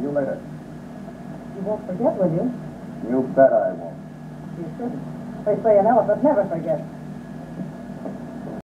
See you later. You won't forget, will you? You bet I won't. You shouldn't. They say an elephant never forgets.